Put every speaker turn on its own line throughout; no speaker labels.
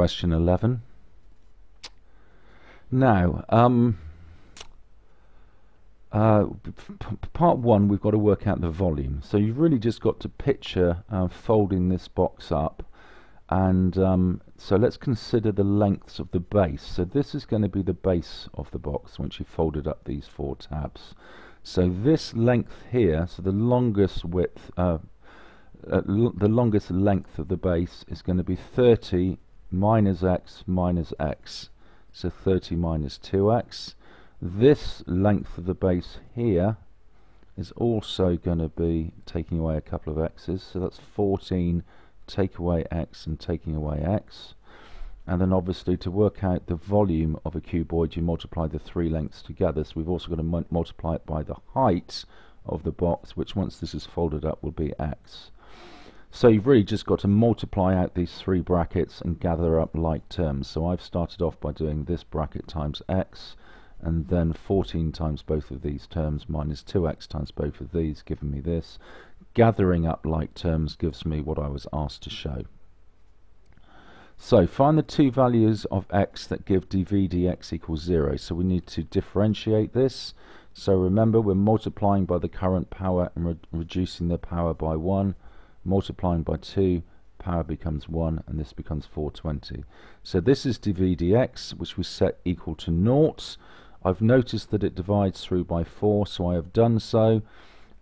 question 11. Now, um, uh, part one, we've got to work out the volume. So you've really just got to picture uh, folding this box up. And um, so let's consider the lengths of the base. So this is going to be the base of the box once you've folded up these four tabs. So this length here, so the longest width, uh, uh, the longest length of the base is going to be 30 minus x minus x. So 30 minus 2x this length of the base here is also going to be taking away a couple of x's so that's 14 take away x and taking away x. And then obviously to work out the volume of a cuboid you multiply the three lengths together. So we've also got to multiply it by the height of the box which once this is folded up will be x so you've really just got to multiply out these three brackets and gather up like terms so I've started off by doing this bracket times x and then 14 times both of these terms minus 2x times both of these giving me this. Gathering up like terms gives me what I was asked to show. So find the two values of x that give dv dx equals 0. So we need to differentiate this. So remember we're multiplying by the current power and re reducing the power by 1. Multiplying by 2, power becomes 1 and this becomes 420. So this is dv dx which we set equal to naught. I've noticed that it divides through by 4 so I have done so.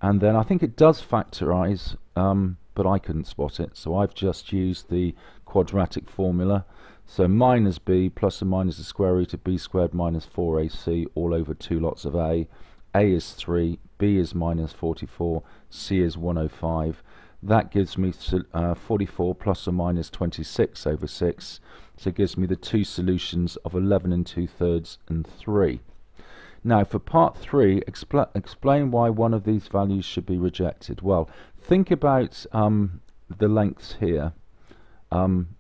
And then I think it does factorize um, but I couldn't spot it. So I've just used the quadratic formula. So minus b plus or minus the square root of b squared minus 4ac all over two lots of a. A is 3 b is minus 44 c is 105 that gives me uh, 44 plus or minus 26 over 6 so it gives me the two solutions of 11 and 2 thirds and 3 now for part 3 expl explain why one of these values should be rejected. Well think about um, the lengths here. Um,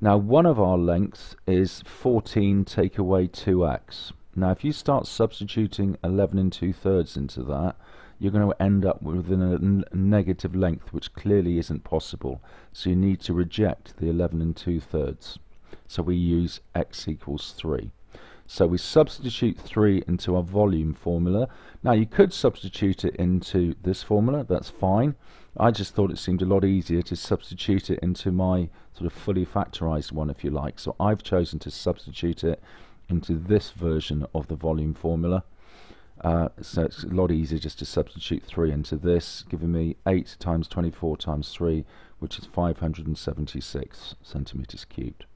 now one of our lengths is 14 take away 2x now if you start substituting 11 and 2 thirds into that you're going to end up with a negative length which clearly isn't possible. So you need to reject the 11 and 2 thirds so we use x equals 3 so we substitute 3 into our volume formula. Now you could substitute it into this formula. That's fine. I just thought it seemed a lot easier to substitute it into my sort of fully factorized one if you like. So I've chosen to substitute it into this version of the volume formula uh, so it's a lot easier just to substitute 3 into this, giving me 8 times 24 times 3, which is 576 centimeters cubed.